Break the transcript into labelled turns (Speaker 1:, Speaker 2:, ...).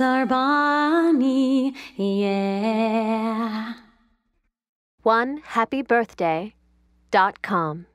Speaker 1: our Bonnie, yeah.
Speaker 2: One happy birthday dot com.